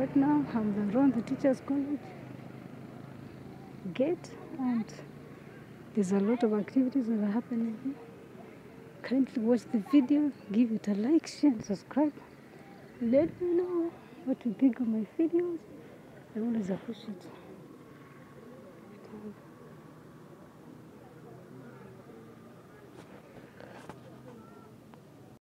right now I'm around the Teachers College gate and there's a lot of activities that are happening here. Kindly watch the video, give it a like, share and subscribe. Let me know what you think of my videos. I always appreciate it.